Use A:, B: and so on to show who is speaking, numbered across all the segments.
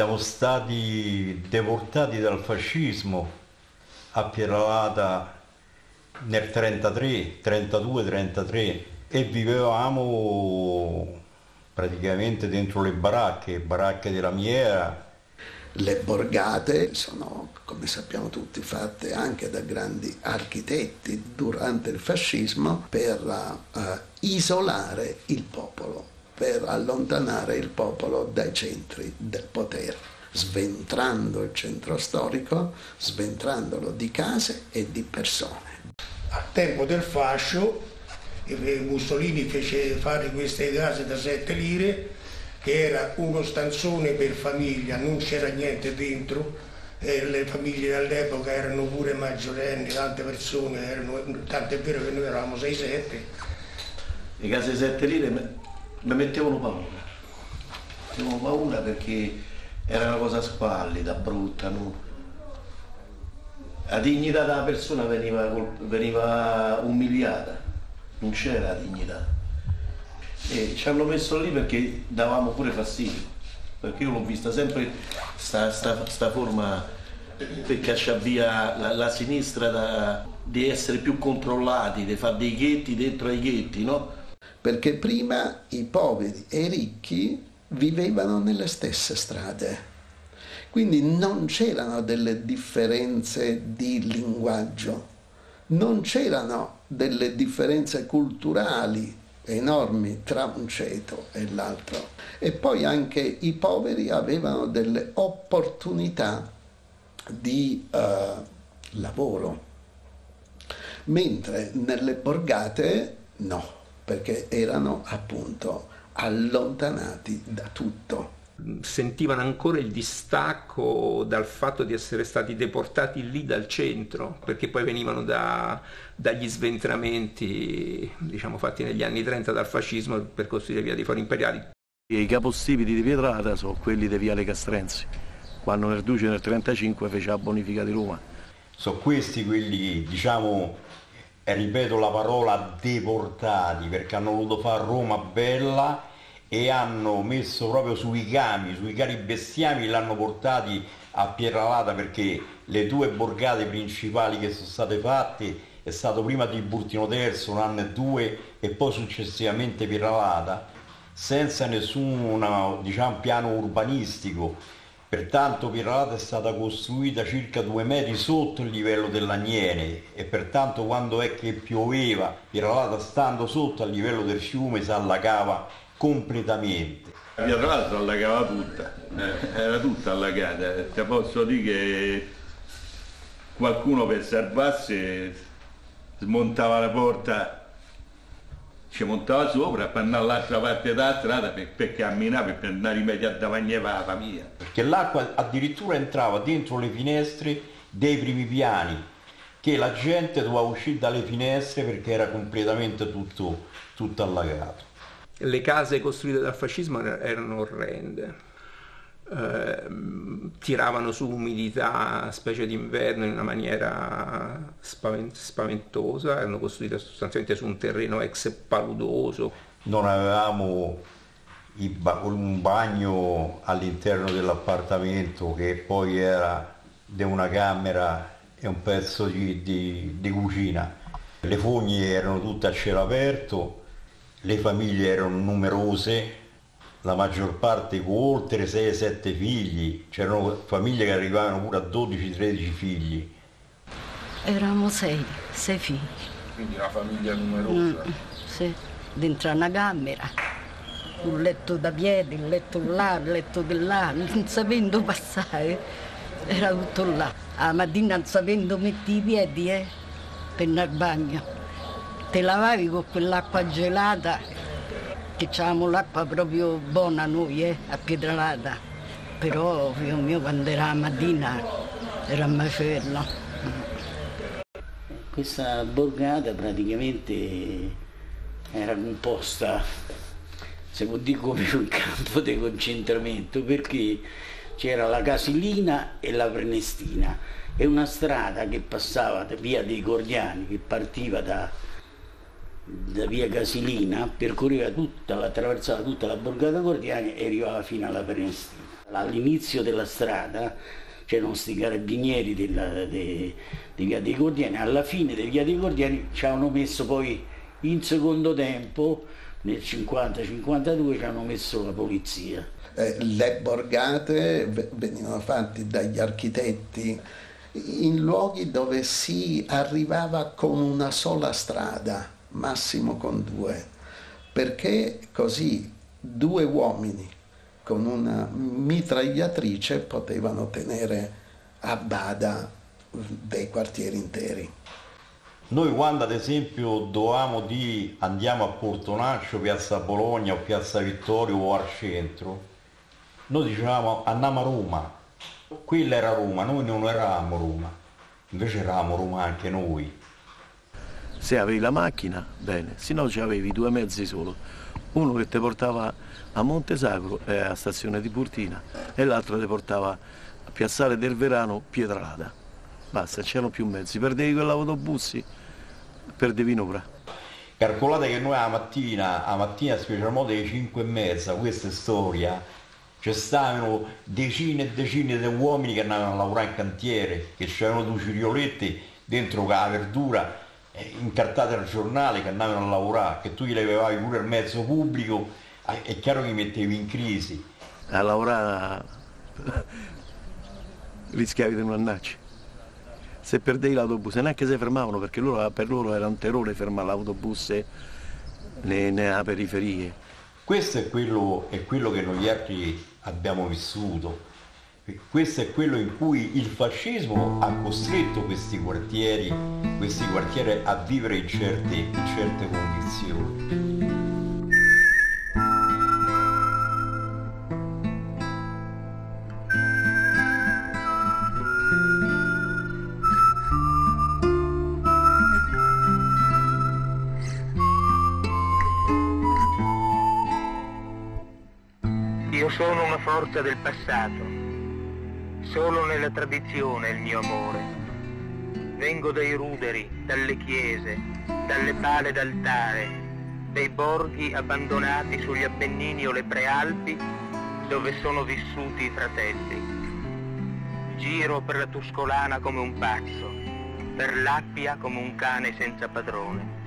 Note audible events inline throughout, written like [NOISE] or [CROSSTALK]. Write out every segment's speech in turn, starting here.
A: siamo stati deportati dal fascismo a Pieralata nel 33, 32, 33 e vivevamo praticamente dentro le baracche, baracche della miera.
B: Le borgate sono, come sappiamo tutti, fatte anche da grandi architetti durante il fascismo per uh, isolare il popolo, per allontanare il popolo dai centri del potere sventrando il centro storico, sventrandolo di case e di persone.
C: A tempo del fascio Mussolini fece fare queste case da 7 lire, che era uno stanzone per famiglia, non c'era niente dentro, e le famiglie all'epoca erano pure maggiorenni, tante persone, erano, tanto è vero che noi eravamo 6-7.
D: Le case 7 lire mi mettevano paura, avevo paura perché era una cosa squallida, brutta, no? La dignità della persona veniva, veniva umiliata, non c'era dignità. E ci hanno messo lì perché davamo pure fastidio, perché io l'ho vista sempre sta, sta, sta forma per cacciare via la, la sinistra da, di essere più controllati, di fare dei ghetti dentro ai ghetti, no?
B: Perché prima i poveri e i ricchi vivevano nelle stesse strade. Quindi non c'erano delle differenze di linguaggio, non c'erano delle differenze culturali enormi tra un ceto e l'altro. E poi anche i poveri avevano delle opportunità di uh, lavoro, mentre nelle borgate no, perché erano appunto allontanati da tutto
E: sentivano ancora il distacco dal fatto di essere stati deportati lì dal centro, perché poi venivano da, dagli sventramenti diciamo, fatti negli anni 30 dal fascismo per costruire via dei fori imperiali.
D: I capostipiti di Pietrata sono quelli di Viale Castrenzi, quando nel Duce nel 1935 fece la bonifica di Roma.
A: Sono questi quelli, diciamo, e ripeto la parola deportati, perché hanno voluto fare Roma bella e hanno messo proprio sui cami, sui cari bestiami, l'hanno portati a Pierralata perché le due borgate principali che sono state fatte è stato prima di Burtino Terzo, un anno e due, e poi successivamente Pierralata, senza nessun diciamo, piano urbanistico. Pertanto Pierralata è stata costruita circa due metri sotto il livello dell'Agnene e pertanto quando è che pioveva, Pierralata stando sotto al livello del fiume si allagava completamente.
F: Via tra l'altro allagava tutta, eh, era tutta allagata, ti posso dire che qualcuno per salvarsi smontava la porta, ci montava sopra per andare all'altra parte della strada per, per camminare, per andare immediatamente davanti alla famiglia.
A: Perché l'acqua addirittura entrava dentro le finestre dei primi piani, che la gente doveva uscire dalle finestre perché era completamente tutto, tutto allagato
E: le case costruite dal fascismo erano orrende. Eh, tiravano su umidità, specie d'inverno, in una maniera spaventosa, erano costruite sostanzialmente su un terreno ex paludoso.
A: Non avevamo un bagno all'interno dell'appartamento che poi era di una camera e un pezzo di, di, di cucina. Le fogne erano tutte a cielo aperto, le famiglie erano numerose, la maggior parte con oltre 6-7 figli, c'erano famiglie che arrivavano pure a 12-13 figli.
G: Eravamo sei, sei figli.
H: Quindi una famiglia numerosa? Mm,
G: sì, dentro una camera, un letto da piedi, il letto là, il letto di là, non sapendo passare, era tutto là. La mattina non sapendo mettere i piedi, eh, per andare al bagno te lavavi con quell'acqua gelata, che avevamo l'acqua proprio buona noi, eh, a Pietralata. Però, figlio mio, quando era la mattina era un macello.
I: Questa borgata praticamente era composta, se vuol dire come un campo di concentramento, perché c'era la Casilina e la Prenestina e una strada che passava da via dei Gordiani, che partiva da, da via Casilina, percorreva tutta, attraversava tutta la borgata Gordiani e arrivava fino alla Prenestina. All'inizio della strada c'erano questi carabinieri della, de, di Via dei Gordiani, alla fine di Via dei Gordiani ci hanno messo poi in secondo tempo, nel 50-52 ci hanno messo la polizia.
B: Eh, le borgate venivano fatte dagli architetti in luoghi dove si arrivava con una sola strada, massimo con due, perché così due uomini con una mitragliatrice potevano tenere a bada dei quartieri interi.
A: Noi quando ad esempio dovevamo di andiamo a Portonaccio, Piazza Bologna o Piazza Vittorio o al centro, noi dicevamo andiamo a Roma, quella era Roma, noi non eravamo Roma, invece eravamo Roma anche noi.
D: Se avevi la macchina, bene, se no avevi due mezzi solo, uno che ti portava a Montesagro e a stazione di Purtina e l'altro ti portava a Piazzale del Verano, Pietralada. Basta, c'erano più mezzi, perdevi quell'autobussi, perdevi un'ora.
A: Calcolate che noi la mattina, la mattina specialmente alle 5 e mezza, questa è storia, ci stavano decine e decine di uomini che andavano a lavorare in cantiere, che c'erano due cirioletti dentro la verdura eh, incartate al giornale che andavano a lavorare, che tu gli levavi pure il mezzo pubblico, eh, è chiaro che mettevi in crisi.
D: A lavorare rischiavi di non andarci. Se perdevi l'autobus neanche si fermavano perché loro, per loro era un terrore fermare l'autobus nella periferia.
A: Questo è quello, è quello che noi altri abbiamo vissuto. Questo è quello in cui il fascismo ha costretto questi quartieri, questi quartieri a vivere in certe, in certe condizioni.
J: Forza del passato. Solo nella tradizione il mio amore. Vengo dai ruderi, dalle chiese, dalle pale d'altare, dai borghi abbandonati sugli Appennini o le Prealpi dove sono vissuti i fratelli. Giro per la Tuscolana come un pazzo, per l'Appia come un cane senza padrone.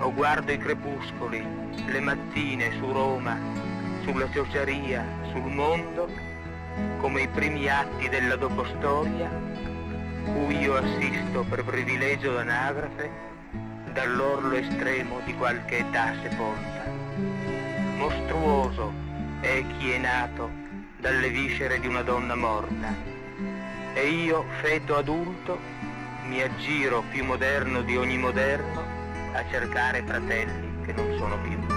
J: O guardo i crepuscoli, le mattine su Roma, sulla sociaria, sul mondo, come i primi atti della dopostoria, cui io assisto per privilegio d'anagrafe dall'orlo estremo di qualche età sepolta. Mostruoso è chi è nato dalle viscere di una donna morta. E io, feto adulto, mi aggiro più moderno di ogni moderno a cercare fratelli che non sono più.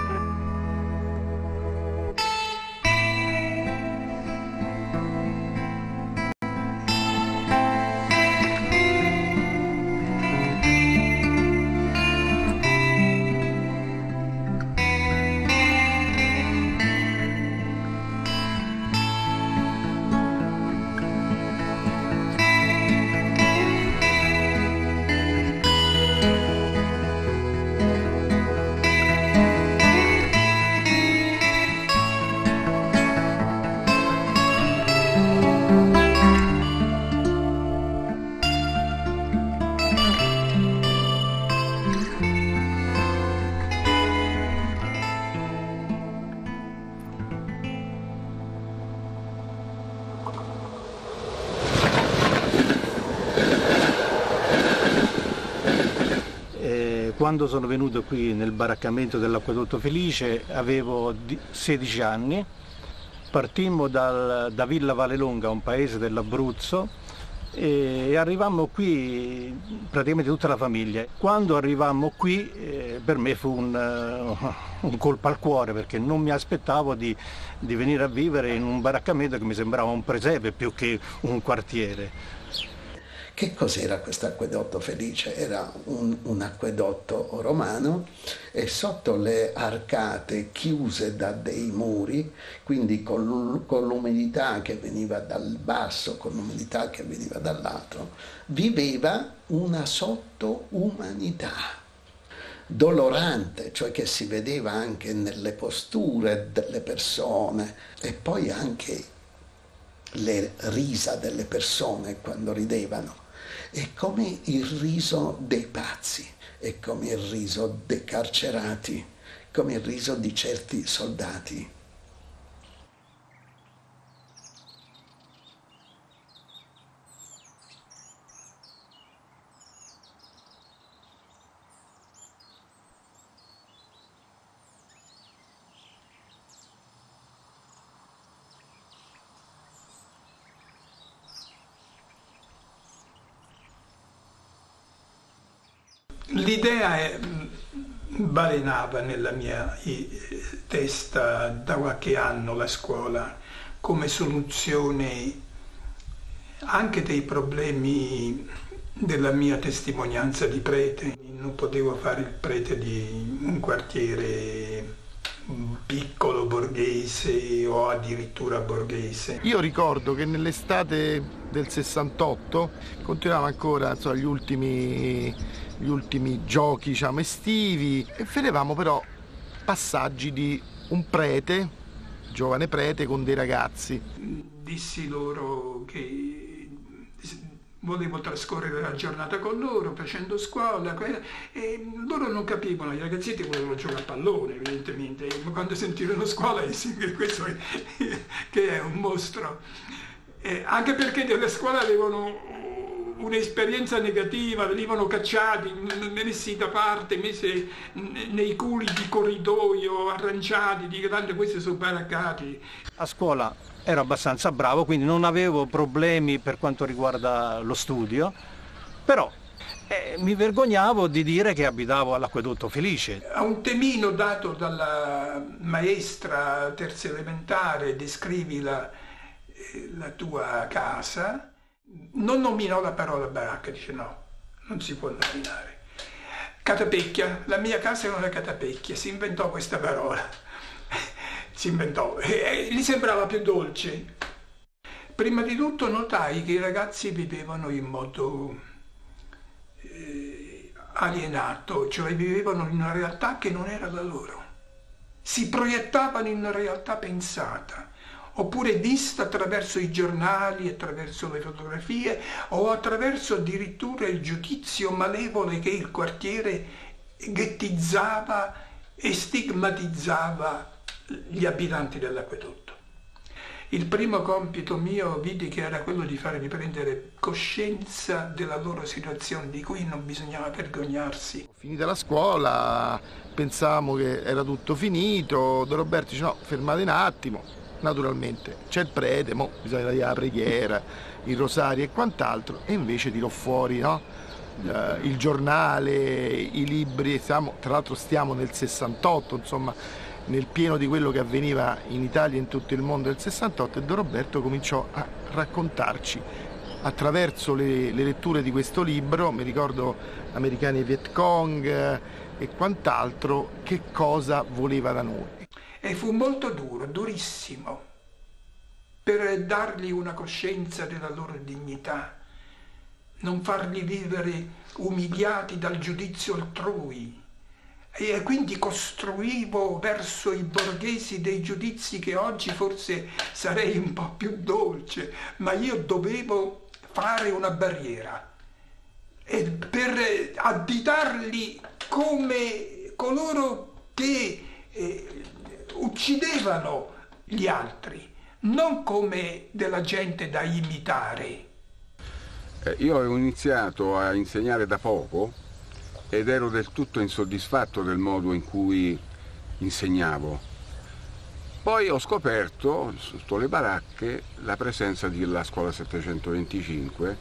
K: Quando sono venuto qui nel baraccamento dell'Acquedotto Felice avevo 16 anni, partimmo dal, da Villa Valelonga, un paese dell'Abruzzo, e arrivammo qui praticamente tutta la famiglia. Quando arrivammo qui eh, per me fu un, uh, un, colpo al cuore perché non mi aspettavo di, di venire a vivere in un baraccamento che mi sembrava un presepe più che un quartiere.
B: Che cos'era questo acquedotto felice? Era un, un, acquedotto romano e sotto le arcate chiuse da dei muri, quindi con, con l'umidità che veniva dal basso, con l'umidità che veniva dall'alto, viveva una sottoumanità dolorante, cioè che si vedeva anche nelle posture delle persone e poi anche le risa delle persone quando ridevano, è come il riso dei pazzi, è come il riso dei carcerati, come il riso di certi soldati.
L: L'idea è, balenava nella mia testa da qualche anno la scuola come soluzione anche dei problemi della mia testimonianza di prete. Non potevo fare il prete di un quartiere piccolo borghese o addirittura borghese.
M: Io ricordo che nell'estate del 68 continuava ancora insomma, gli ultimi gli ultimi giochi diciamo, estivi e vedevamo però passaggi di un prete, giovane prete con dei ragazzi.
L: Dissi loro che volevo trascorrere la giornata con loro facendo scuola e loro non capivano, i ragazzetti volevano giocare a pallone evidentemente, ma quando sentirono scuola dissi che questo è, che è un mostro. Eh, anche perché nella scuola avevano un'esperienza negativa, venivano cacciati, messi da parte, messi nei culi di corridoio, arrangiati, di tanto questi sono baraccati.
K: A scuola ero abbastanza bravo, quindi non avevo problemi per quanto riguarda lo studio, però eh, mi vergognavo di dire che abitavo all'acquedotto Felice.
L: A un temino dato dalla maestra terza elementare, descrivi la, eh, la tua casa, non nominò la parola baracca, dice no, non si può nominare. Catapecchia, la mia casa è una catapecchia, si inventò questa parola, [LAUGHS] si inventò, e, e gli sembrava più dolce. Prima di tutto notai che i ragazzi vivevano in modo eh, alienato, cioè vivevano in una realtà che non era la loro. Si proiettavano in una realtà pensata oppure vista attraverso i giornali, attraverso le fotografie o attraverso addirittura il giudizio malevole che il quartiere ghettizzava e stigmatizzava gli abitanti dell'acquedotto. Il primo compito mio vidi che era quello di fare riprendere coscienza della loro situazione, di cui non bisognava vergognarsi.
M: Finita la scuola, pensavamo che era tutto finito, Don Roberto dice no, fermate un attimo, naturalmente c'è il prete, mo bisogna dire la preghiera, il rosario e quant'altro, e invece tirò fuori no? eh, il giornale, i libri, stiamo, tra l'altro stiamo nel 68, insomma nel pieno di quello che avveniva in Italia e in tutto il mondo del 68 e Don Roberto cominciò a raccontarci attraverso le, le letture di questo libro, mi ricordo americani e Viet Cong eh, e quant'altro, che cosa voleva da noi.
L: E fu molto duro, durissimo, per dargli una coscienza della loro dignità, non farli vivere umiliati dal giudizio altrui. E quindi costruivo verso i borghesi dei giudizi che oggi forse sarei un po' più dolce, ma io dovevo fare una barriera e per additarli come coloro che eh, uccidevano gli altri, non come della gente da imitare.
H: Eh, io avevo iniziato a insegnare da poco ed ero del tutto insoddisfatto del modo in cui insegnavo. Poi ho scoperto sotto le baracche la presenza della scuola 725,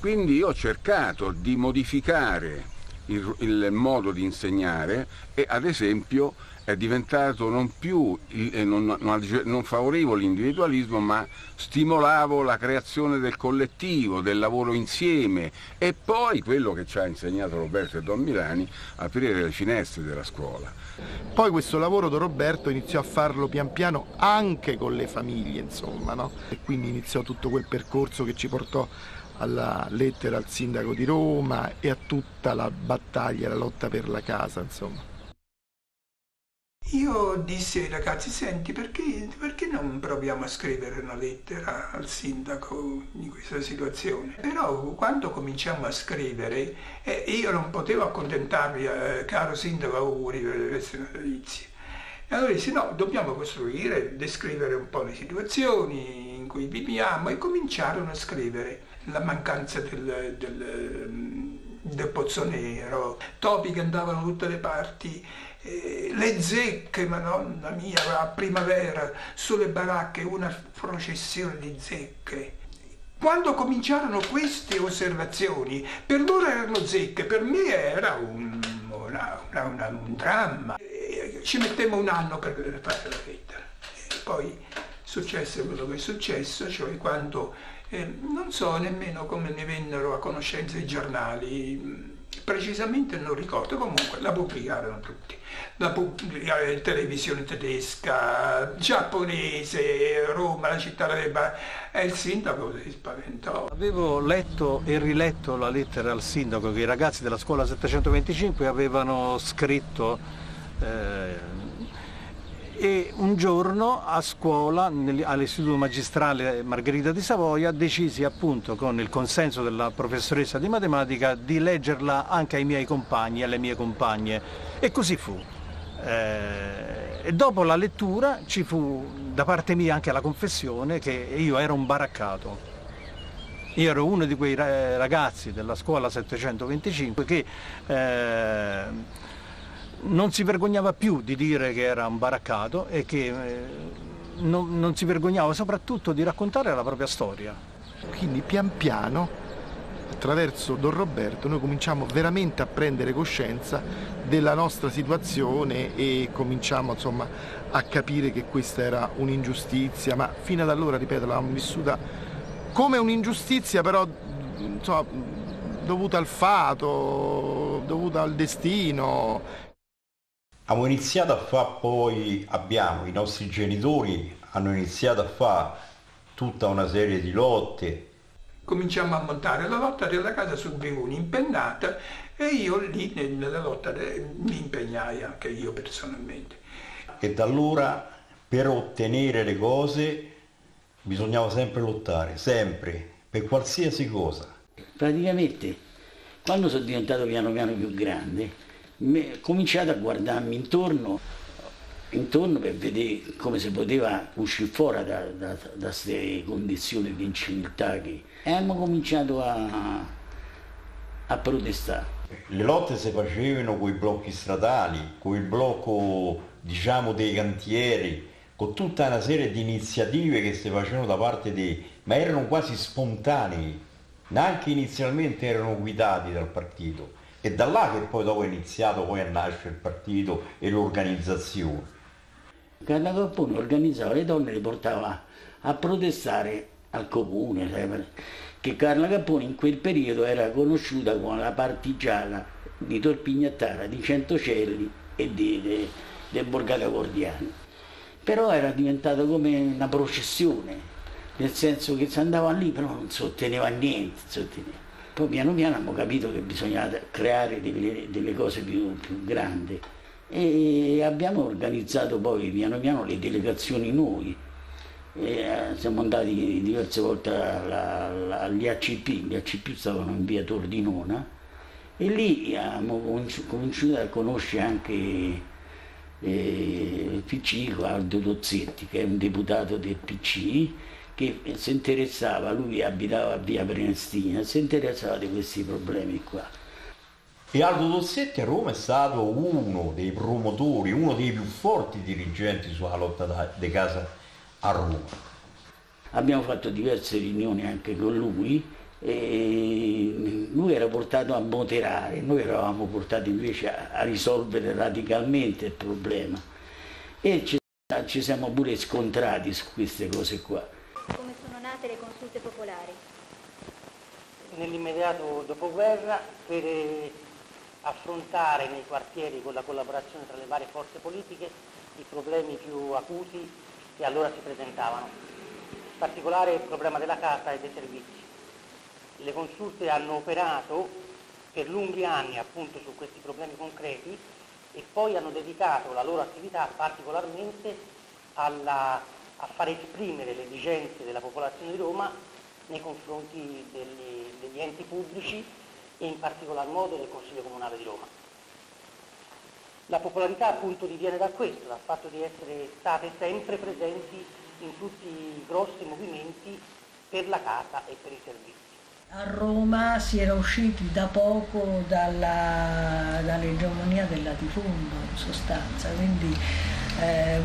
H: quindi ho cercato di modificare il, il modo di insegnare e ad esempio è diventato non più, non, non, non favorivo l'individualismo, ma stimolavo la creazione del collettivo, del lavoro insieme e poi quello che ci ha insegnato Roberto e Don Milani, aprire le finestre della scuola.
M: Poi questo lavoro Don Roberto iniziò a farlo pian piano anche con le famiglie, insomma, no? E quindi iniziò tutto quel percorso che ci portò alla lettera al sindaco di Roma e a tutta la battaglia, la lotta per la casa, insomma.
L: Io dissi ai ragazzi, senti, perché, perché, non proviamo a scrivere una lettera al sindaco in questa situazione? Però quando cominciamo a scrivere, eh, io non potevo accontentarmi, eh, caro sindaco, auguri per le feste natalizie. E allora dissi, no, dobbiamo costruire, descrivere un po' le situazioni in cui viviamo e cominciarono a scrivere la mancanza del, del, del pozzo nero, topi che andavano da tutte le parti, le zecche, madonna mia, a primavera, sulle baracche una processione di zecche. Quando cominciarono queste osservazioni, per loro erano zecche, per me era un, una, una, un dramma. E ci mettemmo un anno per fare la lettera. E poi successe quello che è successo, cioè quando eh, non so nemmeno come ne vennero a conoscenza i giornali, precisamente non ricordo, comunque la pubblicarono tutti. La pubblicarono in televisione tedesca, giapponese, Roma, la città aveva e il sindaco si spaventò.
K: Avevo letto e riletto la lettera al sindaco che i ragazzi della scuola 725 avevano scritto eh, e un giorno a scuola all'istituto magistrale Margherita di Savoia decisi appunto con il consenso della professoressa di matematica di leggerla anche ai miei compagni alle mie compagne e così fu. Eh, e dopo la lettura ci fu da parte mia anche la confessione che io ero un baraccato. Io ero uno di quei ragazzi della scuola 725 che eh, non si vergognava più di dire che era un baraccato e che eh, non, non si vergognava soprattutto di raccontare la propria storia.
M: Quindi pian piano, attraverso Don Roberto, noi cominciamo veramente a prendere coscienza della nostra situazione e cominciamo insomma, a capire che questa era un'ingiustizia, ma fino ad allora, ripeto, l'avevamo vissuta come un'ingiustizia, però insomma, dovuta al fato, dovuta al destino.
A: Abbiamo iniziato a fare poi, abbiamo, i nostri genitori hanno iniziato a fare tutta una serie di lotte.
L: Cominciamo a montare la lotta della casa sul Bivuni impennata e io lì nella lotta mi impegnai anche io personalmente.
A: E da allora per ottenere le cose bisognava sempre lottare, sempre, per qualsiasi cosa.
I: Praticamente quando sono diventato piano piano più grande cominciato a guardarmi intorno, intorno per vedere come si poteva uscire fuori da queste condizioni di inciviltà che... abbiamo cominciato a, a protestare.
A: Le lotte si facevano con i blocchi stradali, con il blocco diciamo dei cantieri, con tutta una serie di iniziative che si facevano da parte dei... ma erano quasi spontanei, neanche inizialmente erano guidati dal partito è da là che poi dopo è iniziato poi a nascere il partito e l'organizzazione.
I: Carla Cappone organizzava le donne e le portava a protestare al comune, che Carla Cappone in quel periodo era conosciuta come la partigiana di Torpignattara, di Centocelli e di, di, del Borgata Cordiani. Però era diventata come una processione, nel senso che si andava lì però non si otteneva niente. Si otteneva. Poi piano piano abbiamo capito che bisognava creare delle, delle cose più, più, grandi e abbiamo organizzato poi piano piano le delegazioni noi. E eh, siamo andati diverse volte alla, alla, agli ACP, gli ACP stavano in via Tordinona e lì abbiamo cominciato a conoscere anche eh, il PC Guardo Dozzetti che è un deputato del PC che si interessava, lui abitava a via Prenestina, si interessava di questi problemi qua.
A: E Aldo Dossetti a Roma è stato uno dei promotori, uno dei più forti dirigenti sulla lotta di casa a Roma.
I: Abbiamo fatto diverse riunioni anche con lui e lui era portato a moderare, noi eravamo portati invece a, a risolvere radicalmente il problema e ci, ci siamo pure scontrati su queste cose qua
N: nate le consulte popolari?
O: Nell'immediato dopoguerra per eh, affrontare nei quartieri con la collaborazione tra le varie forze politiche i problemi più acuti che allora si presentavano, in particolare il problema della casa e dei servizi. Le consulte hanno operato per lunghi anni appunto su questi problemi concreti e poi hanno dedicato la loro attività particolarmente alla, a far esprimere le esigenze della popolazione di Roma nei confronti degli, degli enti pubblici e in particolar modo del Consiglio Comunale di Roma. La popolarità appunto diviene da questo, dal fatto di essere state sempre presenti in tutti i grossi movimenti per la casa e per i servizi.
P: A Roma si era usciti da poco dall'egemonia del latifondo in sostanza, quindi eh,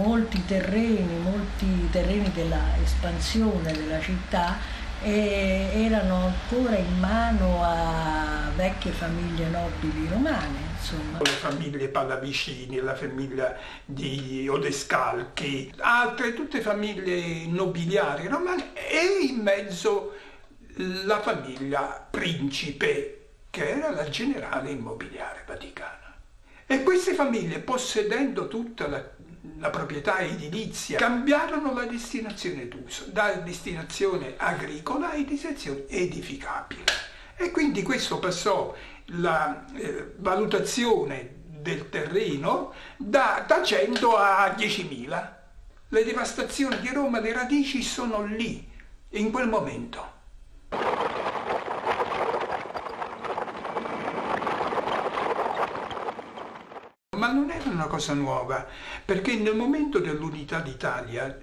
P: molti terreni, molti terreni della espansione della città eh, erano ancora in mano a vecchie famiglie nobili romane. Insomma.
L: Le famiglie Pallavicini, la famiglia di Odescalchi, altre tutte famiglie nobiliari romane e in mezzo la famiglia Principe, che era la generale immobiliare vaticana. E queste famiglie, possedendo tutta la, la proprietà edilizia, cambiarono la destinazione d'uso, da destinazione agricola a destinazione edificabile. E quindi questo passò la eh, valutazione del terreno da, da 100 a 10.000. Le devastazioni di Roma, le radici sono lì, in quel momento. Ma non era una cosa nuova, perché nel momento dell'unità d'Italia,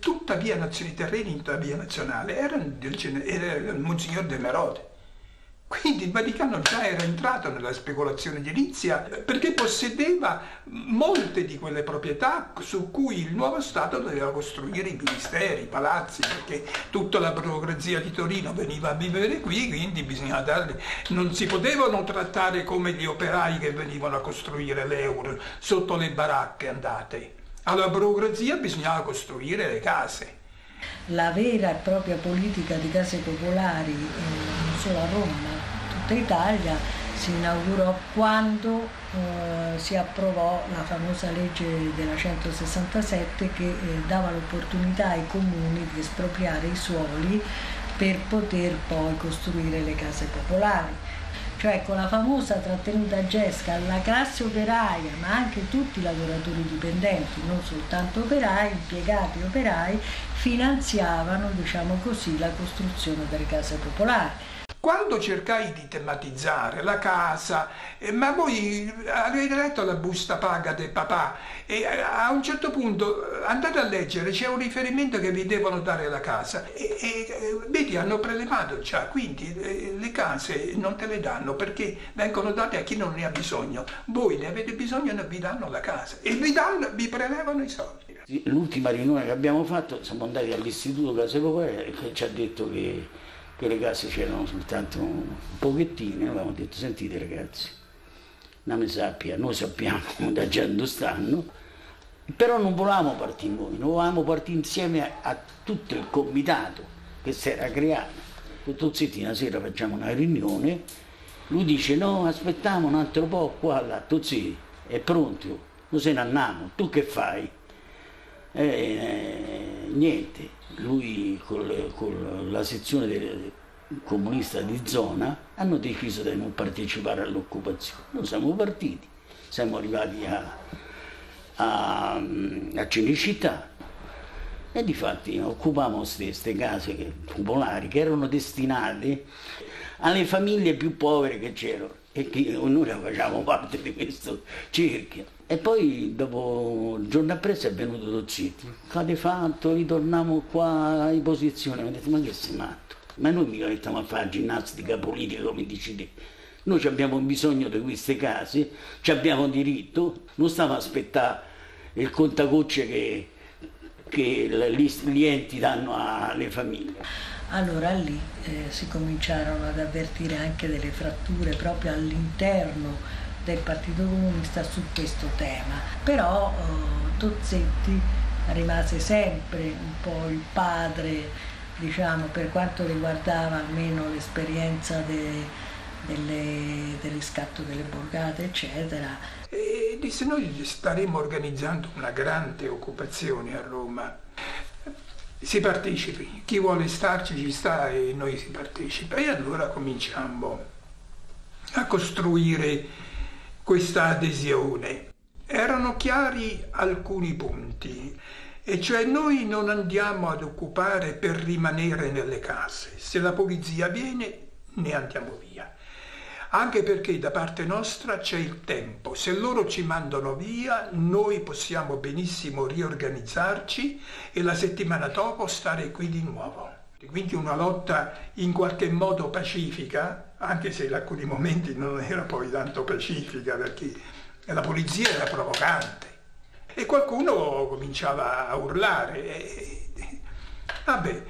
L: tutta via nazione, terreni in via nazionale erano del, era il Monsignor de Merode. Quindi il Vaticano già era entrato nella speculazione edilizia perché possedeva molte di quelle proprietà su cui il nuovo Stato doveva costruire i ministeri, i palazzi, perché tutta la burocrazia di Torino veniva a vivere qui, quindi bisognava darli. Non si potevano trattare come gli operai che venivano a costruire l'euro sotto le baracche andate. Alla burocrazia bisognava costruire le case
P: la vera e propria politica di case popolari, eh, non solo a Roma, ma in tutta Italia, si inaugurò quando eh, si approvò la famosa legge della 167 che eh, dava l'opportunità ai comuni di espropriare i suoli per poter poi costruire le case popolari cioè con la famosa trattenuta GESCA la classe operaia, ma anche tutti i lavoratori dipendenti, non soltanto operai, impiegati operai, finanziavano, diciamo così, la costruzione delle case popolari.
L: Quando cercai di tematizzare la casa, eh, ma voi avete letto la busta paga del papà e eh, a un certo punto eh, andate a leggere, c'è un riferimento che vi devono dare la casa e, e vedi hanno prelevato già, quindi eh, le case non te le danno perché vengono date a chi non ne ha bisogno. Voi ne avete bisogno e vi danno la casa e vi, danno, vi prelevano i soldi.
I: L'ultima riunione che abbiamo fatto siamo andati all'istituto Case Popolare che ci ha detto che che le case c'erano soltanto un pochettino, avevamo detto sentite ragazzi, non mi sappia, noi sappiamo [LAUGHS] da già dove stanno, però non volevamo partire noi, non volevamo partire insieme a, a tutto il comitato che si era creato. Tutto zitti, una sera facciamo una riunione, lui dice no, aspettiamo un altro po' qua, là, tutti, è pronto, noi se ne andiamo, tu che fai? Eh, niente, lui con, la sezione del, comunista di zona hanno deciso di non partecipare all'occupazione. Noi siamo partiti, siamo arrivati a, a, a Cinecittà e di fatti occupavamo queste case popolari che erano destinate alle famiglie più povere che c'erano e che noi facciamo parte di questo cerchio. E poi dopo un giorno appresso è venuto Dozzetti, cade fatto, ritorniamo qua in posizione, mi ha detto ma che sei matto? Ma noi mica mettiamo a fare ginnastica politica come dici te. Noi abbiamo bisogno di queste case, ci abbiamo diritto, non stiamo a aspettare il contagocce che, che gli enti danno alle famiglie.
P: Allora lì eh, si cominciarono ad avvertire anche delle fratture proprio all'interno del Partito Comunista su questo tema. Però eh, Tozzetti rimase sempre un po' il padre, diciamo, per quanto riguardava almeno l'esperienza de, delle, del riscatto delle borgate, eccetera.
L: E disse noi staremo organizzando una grande occupazione a Roma si partecipi, chi vuole starci ci sta e noi si partecipa. E allora cominciamo a costruire questa adesione. Erano chiari alcuni punti, e cioè noi non andiamo ad occupare per rimanere nelle case. Se la polizia viene, ne andiamo via. Anche perché da parte nostra c'è il tempo. Se loro ci mandano via, noi possiamo benissimo riorganizzarci e la settimana dopo stare qui di nuovo. Quindi una lotta in qualche modo pacifica, anche se in alcuni momenti non era poi tanto pacifica perché la polizia era provocante e qualcuno cominciava a urlare. E, vabbè,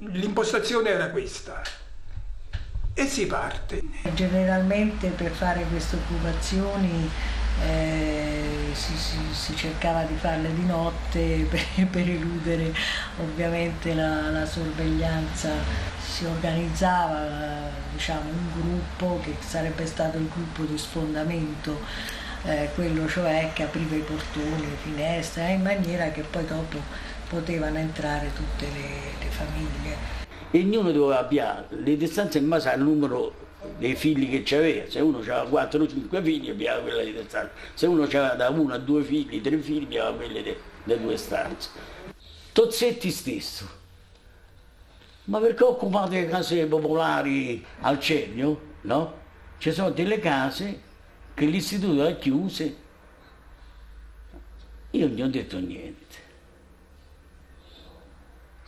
L: l'impostazione era questa e si parte.
P: Generalmente per fare queste occupazioni eh, si, si, si, cercava di farle di notte [LAUGHS] per, per eludere ovviamente la, la, sorveglianza. Si organizzava diciamo, un gruppo che sarebbe stato il gruppo di sfondamento, eh, quello cioè che apriva i portoni, le finestre, eh, in maniera che poi dopo potevano entrare tutte le, le famiglie
I: e ognuno doveva avviare le distanze in base al numero dei figli che aveva. Se uno aveva 4 o 5 figli, abbiava quella di distanza. Se uno aveva da 1 a 2 figli, 3 figli, abbiava quelle delle due stanze. Tozzetti stesso. Ma perché occupate le case popolari al Cernio? No? Ci sono delle case che l'istituto ha chiuse. Io non gli ho detto niente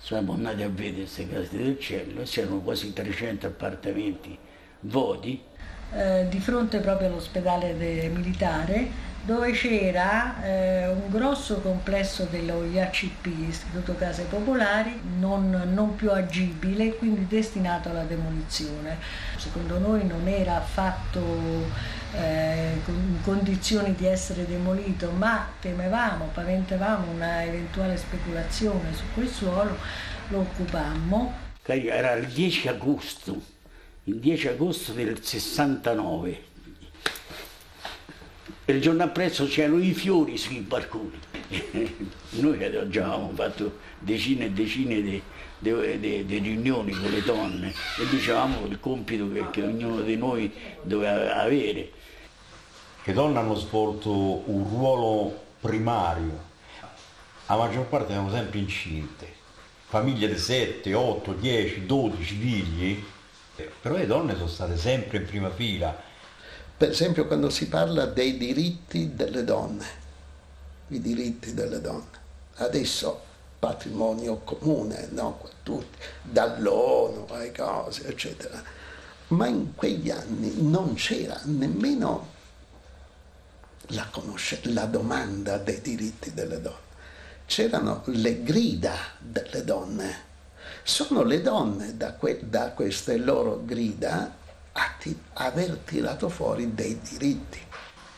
I: siamo andati a vedere queste case del cielo, c'erano quasi 300 appartamenti vuoti.
P: Eh, di fronte proprio all'ospedale militare dove c'era eh, un grosso complesso dello IACP, Istituto Case Popolari, non, non, più agibile, quindi destinato alla demolizione. Secondo noi non era affatto eh, in condizioni di essere demolito, ma temevamo, paventavamo una eventuale speculazione su quel suolo, lo occupammo.
I: Era il 10 agosto, il 10 agosto del 69 e il giorno appresso c'erano i fiori sui balconi. [LAUGHS] Noi avevamo fatto decine e decine di, di, di, di, riunioni con le donne e dicevamo il compito che, che ognuno di noi doveva avere.
A: Le donne hanno svolto un ruolo primario, la maggior parte erano sempre incinte, famiglie di 7, 8, 10, 12 figli, però le donne sono state sempre in prima fila
B: per esempio quando si parla dei diritti delle donne, i diritti delle donne. Adesso patrimonio comune, no? Tutti, dall'ONU ai cose, eccetera. Ma in quegli anni non c'era nemmeno la, la domanda dei diritti delle donne. C'erano le grida delle donne. Sono le donne da, que- da queste loro grida a ti- aver tirato fuori dei diritti.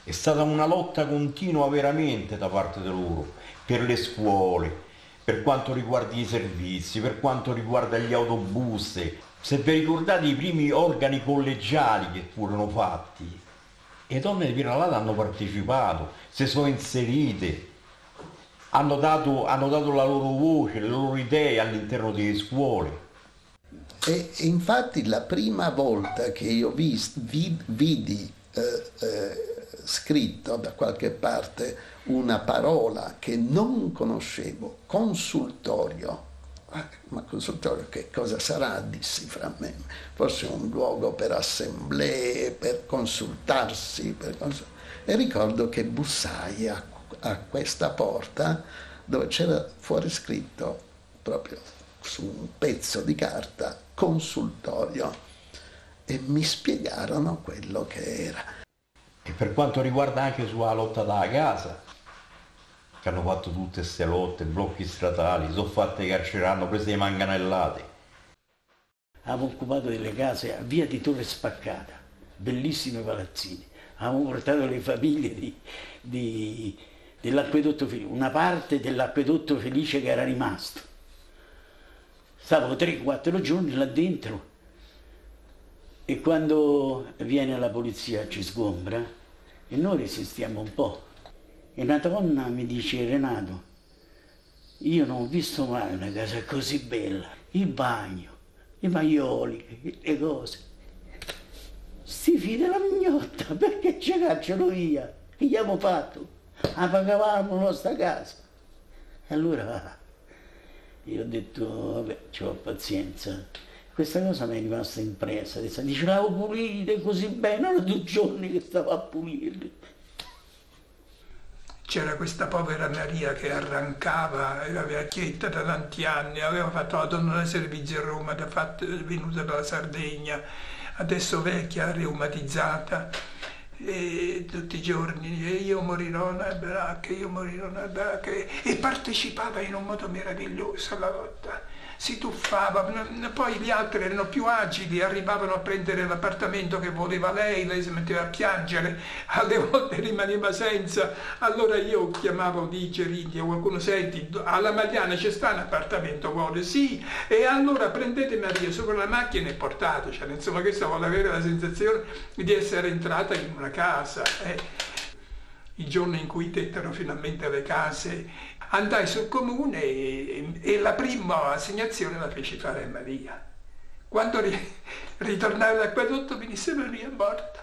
A: È stata una lotta continua veramente da parte di loro per le scuole, per quanto riguarda i servizi, per quanto riguarda gli autobus. Se vi ricordate i primi organi collegiali che furono fatti, le donne di Piralata hanno partecipato, si sono inserite, hanno dato, hanno dato la loro voce, le loro idee all'interno delle scuole.
B: E infatti la prima volta che io vis, vid, vidi eh, eh, scritto da qualche parte una parola che non conoscevo, consultorio, ah, ma consultorio che cosa sarà? Dissi fra me, forse un luogo per assemblee, per consultarsi, per consult... e ricordo che bussai a, a questa porta dove c'era fuori scritto proprio su un pezzo di carta consultorio e mi spiegarono quello che era.
A: E per quanto riguarda anche sulla lotta dalla casa, che hanno fatto tutte queste lotte, blocchi stradali, sono fatte carcerare, hanno preso le manganellate.
I: Abbiamo occupato delle case a via di Torre Spaccata, bellissime palazzine. Abbiamo portato le famiglie di, di, dell'acquedotto felice, una parte dell'acquedotto felice che era rimasto Stavo 3-4 giorni là dentro e quando viene la polizia ci sgombra e noi resistiamo un po'. E una donna mi dice Renato, io non ho visto mai una casa così bella, il bagno, i maioli, le cose. sti figli della mignotta, perché ci cacciano via? Che gli abbiamo fatto? La pagavamo la nostra casa. E allora io ho detto, vabbè, ci ho pazienza. Questa cosa mi è rimasta impressa, dice, l'avevo pulite così bene, erano due giorni che stavo a pulirli.
L: C'era questa povera Maria che arrancava, era vecchietta da tanti anni, aveva fatto la donna del servizio a Roma, fatto, venuta dalla Sardegna, adesso vecchia, reumatizzata, e tutti i giorni e io morirò nella baracca, io morirò nella baracca, e partecipava in un modo meraviglioso alla lotta si tuffava, poi gli altri erano più agili, arrivavano a prendere l'appartamento che voleva lei, lei si metteva a piangere, [LAUGHS] alle volte rimaneva senza, allora io chiamavo di Gerini o qualcuno, senti, alla Magliana c'è sta un appartamento, vuole, sì, e allora prendete Maria sopra la macchina e portatecela, insomma questa vuole avere la sensazione di essere entrata in una casa. Eh. Il giorno in cui tettero finalmente le case, andai sul comune e, e la prima assegnazione la feci fare a Maria. Quando ri, ritornai all'acquedotto mi disse Maria è morta.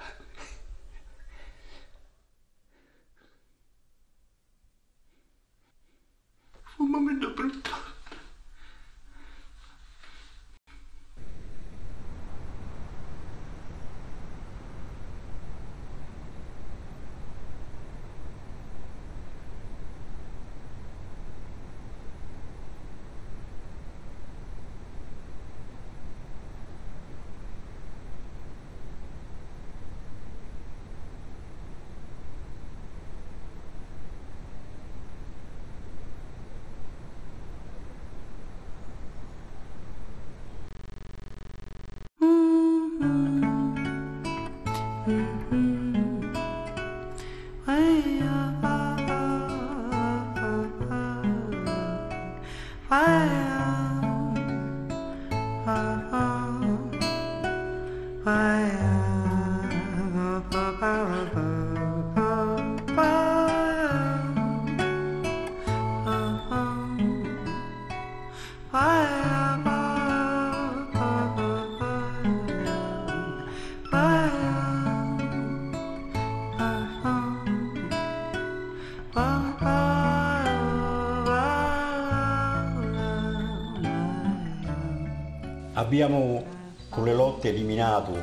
A: Abbiamo con le lotte eliminato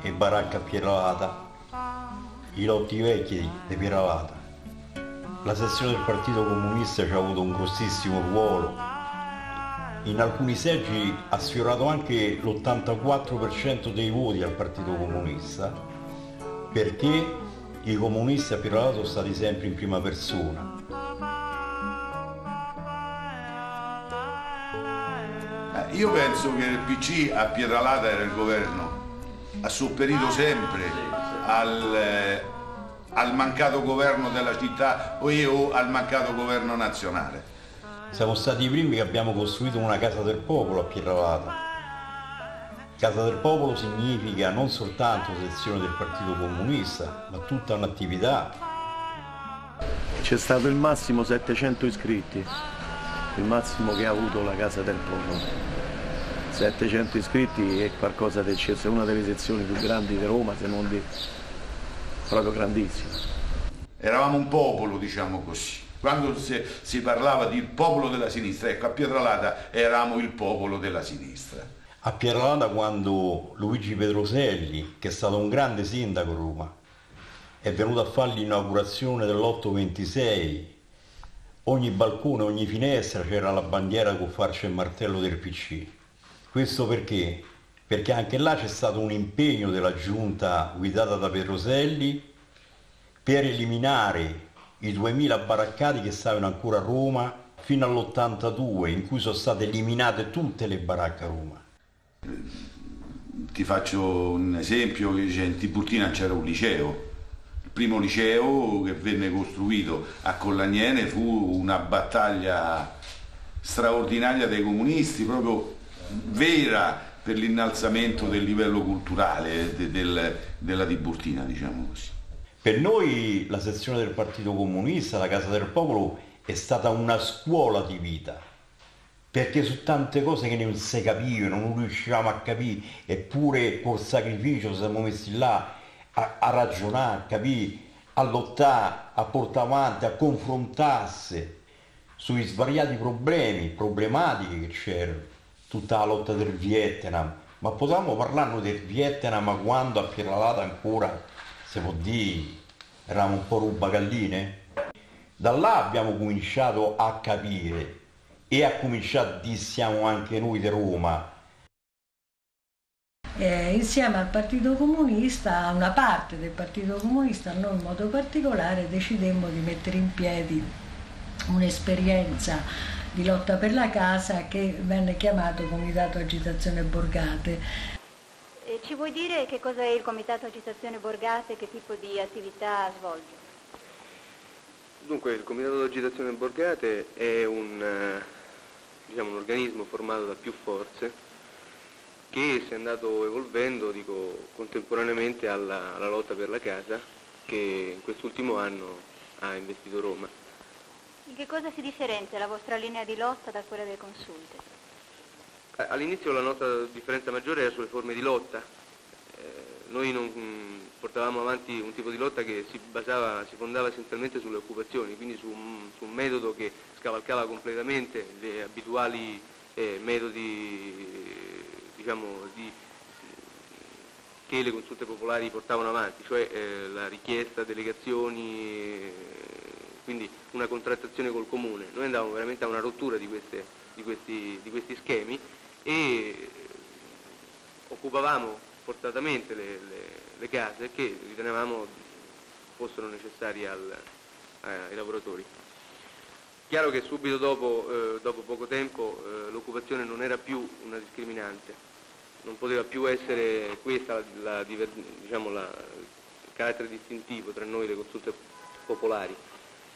A: e Baracca Pieralata, i lotti vecchi di Pieralata. La sezione del Partito Comunista ci ha avuto un grossissimo ruolo. In alcuni seggi ha sfiorato anche l'84% dei voti al Partito Comunista perché i comunisti a Pieralata sono stati sempre in prima persona
Q: Io penso che il PC a Pietralata era il governo, ha sopperito sempre al, eh, al mancato governo della città o al mancato governo nazionale.
A: Siamo stati i primi che abbiamo costruito una casa del popolo a Pietralata. Casa del popolo significa non soltanto sezione del Partito Comunista, ma tutta un'attività.
D: C'è stato il massimo 700 iscritti, il massimo che ha avuto la Casa del Popolo. 700 iscritti è qualcosa del è una delle sezioni più grandi di Roma, se non di proprio grandissima.
Q: Eravamo un popolo, diciamo così. Quando si, si parlava di popolo della sinistra, ecco, a Pietralata eravamo il popolo della sinistra.
A: A Pietralata quando Luigi Pedroselli, che è stato un grande sindaco a Roma, è venuto a fare l'inaugurazione dell'826, ogni balcone, ogni finestra c'era la bandiera con farce e martello del PC. Questo perché? Perché anche là c'è stato un impegno della giunta guidata da Petroselli per eliminare i 2000 baraccati che stavano ancora a Roma fino all'82 in cui sono state eliminate tutte le baracche a Roma.
Q: Ti faccio un esempio, in Tiburtina c'era un liceo, il primo liceo che venne costruito a Collagnene fu una battaglia straordinaria dei comunisti, proprio vera per l'innalzamento del livello culturale de, del, della Tiburtina, diciamo così.
A: Per noi la sezione del Partito Comunista, la Casa del Popolo, è stata una scuola di vita. perché su tante cose che non si capivano, non riuscivamo a capire, eppure col sacrificio siamo messi là a, a ragionare, a capire, a lottare, a portare avanti, a confrontarsi sui svariati problemi, problematiche che c'erano, tutta la lotta del Vietnam, ma possiamo parlare del Vietnam quando a Pieralata ancora, si può dire, eravamo un po' rubagalline? Da là abbiamo cominciato a capire e a cominciare diciamo anche noi di Roma.
P: Eh, insieme al Partito Comunista, a una parte del Partito Comunista, noi in modo particolare, decidemmo di mettere in piedi un'esperienza di lotta per la casa che venne chiamato Comitato Agitazione Borgate.
N: E ci vuoi dire che cosa è il Comitato Agitazione Borgate e che tipo di attività svolge?
R: Dunque, il Comitato Agitazione Borgate è un, eh, diciamo, un organismo formato da più forze che si è andato evolvendo dico, contemporaneamente alla, alla lotta per la casa che in quest'ultimo anno ha investito Roma.
N: In che cosa si differenzia la vostra linea di lotta da quella delle consulte?
R: All'inizio la nostra differenza maggiore era sulle forme di lotta. Eh, noi non mh, portavamo avanti un tipo di lotta che si, basava, si fondava essenzialmente sulle occupazioni, quindi su un, su un metodo che scavalcava completamente gli abituali eh, metodi diciamo, di, che le consulte popolari portavano avanti, cioè eh, la richiesta, delegazioni, eh, quindi una contrattazione col comune. Noi andavamo veramente a una rottura di, queste, di, questi, di questi, schemi e occupavamo forzatamente le, le, le, case che ritenevamo fossero necessarie al, ai lavoratori. Chiaro che subito dopo, eh, dopo poco tempo, eh, l'occupazione non era più una discriminante, non poteva più essere questa la, diciamo, il carattere distintivo tra noi le consulte popolari,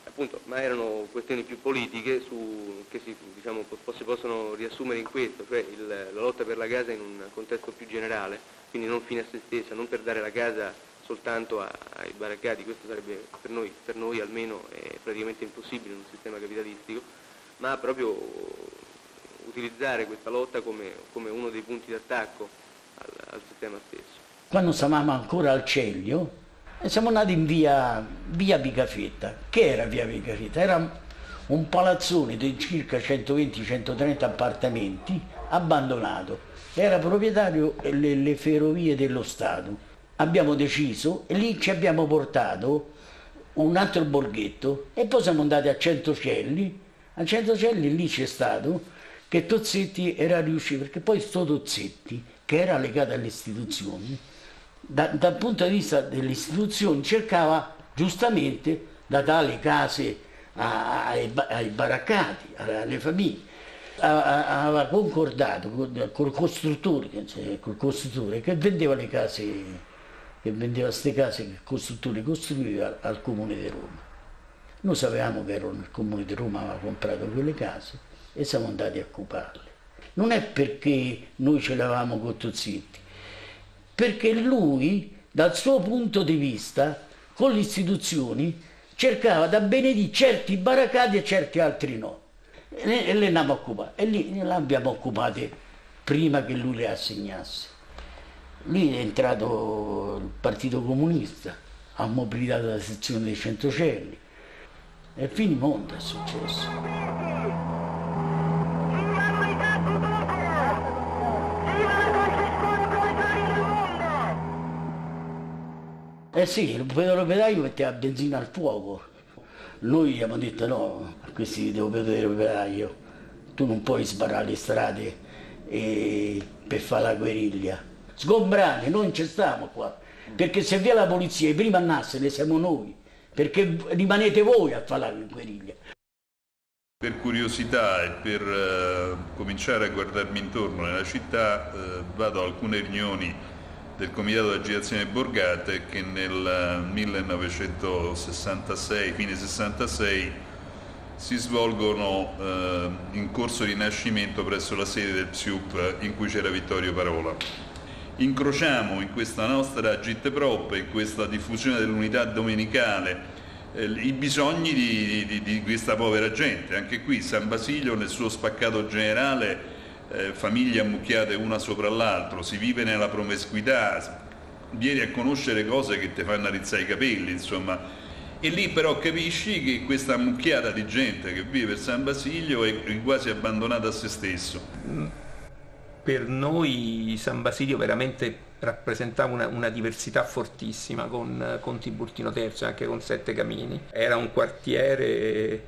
R: appunto, ma erano questioni più politiche su, che si, diciamo, si, possono riassumere in questo, cioè il, la lotta per la casa in un contesto più generale, quindi non fine a se stessa, non per dare la casa soltanto a, ai baraccati, questo sarebbe per noi, per noi almeno praticamente impossibile in un sistema capitalistico, ma proprio utilizzare questa lotta come, come uno dei punti d'attacco al, al, sistema stesso.
I: Quando stavamo ancora al Ceglio, siamo andati in via, via Picafetta. Che era via Picafetta? Era un palazzone di circa 120-130 appartamenti abbandonato. Era proprietario delle ferrovie dello Stato abbiamo deciso e lì ci abbiamo portato un altro borghetto e poi siamo andati a Centocelli, a Centocelli lì c'è stato che Tozzetti era riuscito, perché poi sto Tozzetti, che era legato alle istituzioni, da, dal punto di vista delle istituzioni cercava giustamente da dare case ai, ai baraccati, alle famiglie. Aveva concordato col costruttore, col costruttore che vendeva le case che vendeva queste case che il costruttore costruiva al comune di Roma. Noi sapevamo che il comune di Roma aveva comprato quelle case e siamo andati a occuparle. Non è perché noi ce l'avevamo con Tozzetti, perché lui, dal suo punto di vista, con le istituzioni, cercava da benedire certi baraccati e certi altri no. E le andiamo a occupare. E lì le abbiamo occupate prima che lui le assegnasse. Lì è entrato il Partito Comunista, ha mobilitato la sezione dei Centocelli e finimondo è successo. Eh sì, il operaio metteva benzina al fuoco. Noi gli abbiamo detto no, questi devo vedere l'operaio, tu non puoi sbarrare le strade e... per fare la guerriglia sgombrate, noi non ci stiamo qua, perché se via la polizia i primi a nascere siamo noi, perché rimanete voi a fare la guerriglia.
F: Per curiosità e per uh, cominciare a guardarmi intorno nella città uh, vado a alcune riunioni del Comitato di Agitazione Borgate che nel 1966, fine 66, si svolgono uh, in corso di nascimento presso la sede del PSIUP in cui c'era Vittorio Parola incrociamo in questa nostra Gitteprop, in questa diffusione dell'unità domenicale eh, i bisogni di, di, di, questa povera gente. Anche qui San Basilio nel suo spaccato generale, eh, famiglie ammucchiate una sopra l'altro, si vive nella promiscuità, vieni a conoscere cose che ti fanno rizzare i capelli, insomma. E lì però capisci che questa ammucchiata di gente che vive per San Basilio è quasi abbandonata a se stesso.
E: Per noi San Basilio veramente rappresentava una, una diversità fortissima con, con Tiburtino III, anche con Sette Camini. Era un quartiere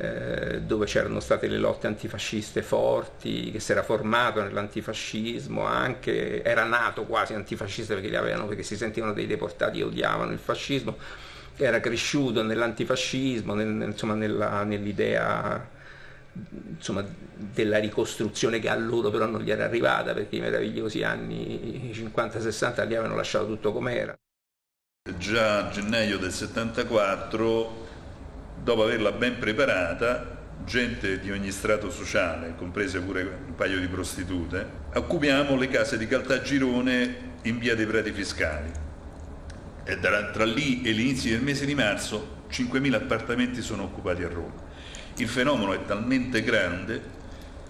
E: eh, dove c'erano state le lotte antifasciste forti, che si era formato nell'antifascismo, anche era nato quasi antifascista perché, avevano, perché si sentivano dei deportati e odiavano il fascismo, era cresciuto nell'antifascismo, nel, insomma, nella, nell'idea insomma, della ricostruzione che a loro però non gli era arrivata perché i meravigliosi anni 50-60 gli avevano lasciato tutto com'era.
F: Già a gennaio del 74, dopo averla ben preparata, gente di ogni strato sociale, comprese pure un paio di prostitute, occupiamo le case di Caltagirone in via dei Prati Fiscali. E tra, tra lì e l'inizio del mese di marzo 5.000 appartamenti sono occupati a Roma. Il fenomeno è talmente grande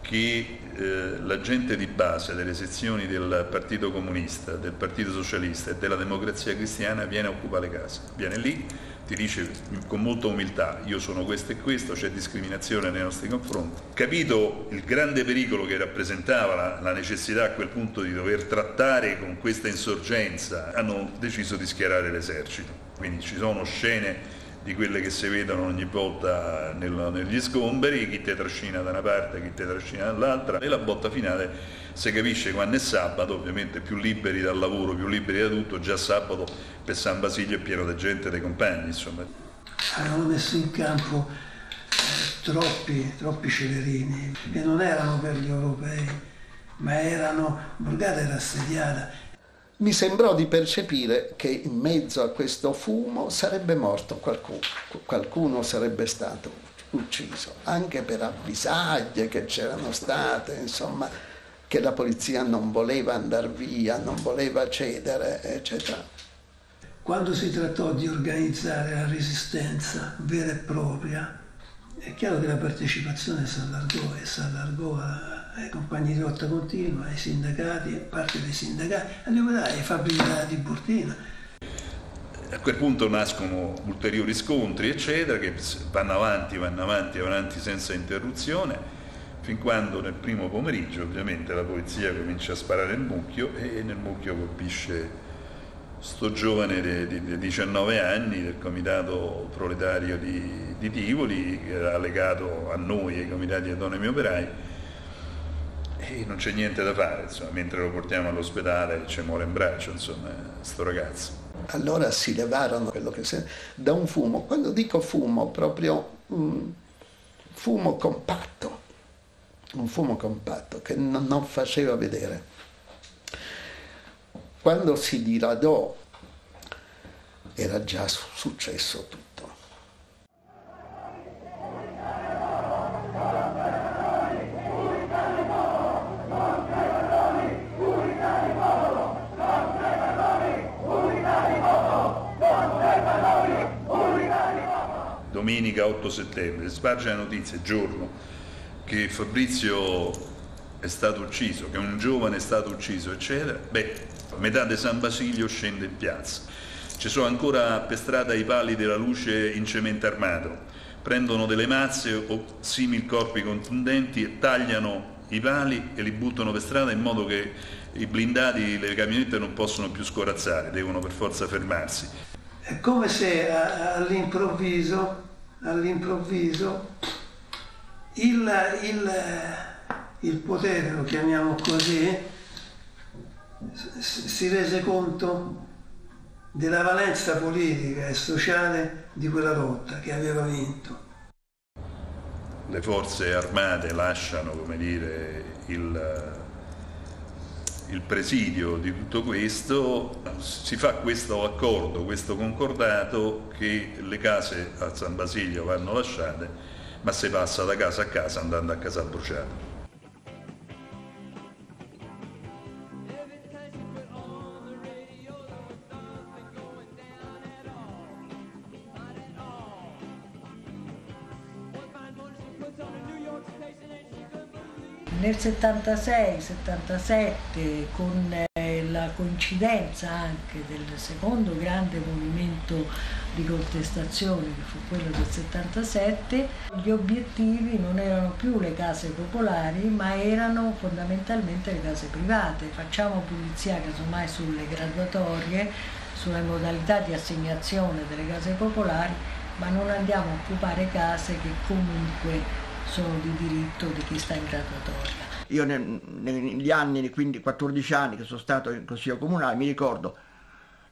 F: che eh, la gente di base delle sezioni del Partito Comunista, del Partito Socialista e della Democrazia Cristiana viene a occupare le case, viene lì, ti dice con molta umiltà io sono questo e questo, c'è discriminazione nei nostri confronti. Capito il grande pericolo che rappresentava la, la necessità a quel punto di dover trattare con questa insorgenza, hanno deciso di schierare l'esercito, quindi ci sono scene di quelle che si vedono ogni volta nel, negli sgomberi, chi te trascina da una parte, chi te trascina dall'altra e la botta finale si capisce quando è sabato, ovviamente più liberi dal lavoro, più liberi da tutto, già sabato per San Basilio è pieno di gente, dei compagni insomma.
S: Avevano messo in campo eh, troppi, troppi celerini che non erano per gli europei, ma erano, Borgata era assediata
B: mi sembrò di percepire che in mezzo a questo fumo sarebbe morto qualcuno, qualcuno sarebbe stato ucciso, anche per avvisaglie che c'erano state, insomma, che la polizia non voleva andare via, non voleva cedere, eccetera.
S: Quando si trattò di organizzare la resistenza vera e propria, è chiaro che la partecipazione si allargò e si allargò a ai compagni di lotta continua, ai sindacati, a parte dei sindacati, alle operaie, ai fabbrici di Burtina.
F: A quel punto nascono ulteriori scontri, eccetera, che vanno avanti, vanno avanti, avanti senza interruzione, fin quando nel primo pomeriggio ovviamente la polizia comincia a sparare il mucchio e nel mucchio colpisce sto giovane di, 19 anni del comitato proletario di, di Tivoli, che era legato a noi, ai comitati autonomi operai, non c'è niente da fare, insomma, mentre lo portiamo all'ospedale ci muore in braccio, insomma, sto ragazzo.
B: Allora si levarono quello che si... da un fumo, quando dico fumo, proprio un fumo compatto, un fumo compatto che non, non faceva vedere. Quando si diradò era già successo tutto.
F: Domenica 8 settembre, sparge la notizia, giorno, che Fabrizio è stato ucciso, che un giovane è stato ucciso, eccetera, beh, metà di San Basilio scende in piazza. Ci sono ancora per strada i pali della luce in cemento armato, prendono delle mazze o simili corpi contundenti e tagliano i pali e li buttano per strada in modo che i blindati, le camionette non possono più scorazzare, devono per forza fermarsi.
S: È come se all'improvviso all'improvviso il, il, il potere, lo chiamiamo così, si rese conto della valenza politica e sociale di quella lotta che aveva vinto.
F: Le forze armate lasciano, come dire, il, il presidio di tutto questo, si fa questo accordo, questo concordato che le case a San Basilio vanno lasciate, ma si passa da casa a casa andando a casa bruciata.
P: Nel 76-77, con eh, la coincidenza anche del secondo grande movimento di contestazione, che fu quello del 77, gli obiettivi non erano più le case popolari, ma erano fondamentalmente le case private. Facciamo pulizia casomai sulle graduatorie, sulle modalità di assegnazione delle case popolari, ma non andiamo a occupare case che comunque sono di diritto di chi sta in graduatoria.
T: Io negli anni, quindi 14 anni che sono stato in Consiglio Comunale, mi ricordo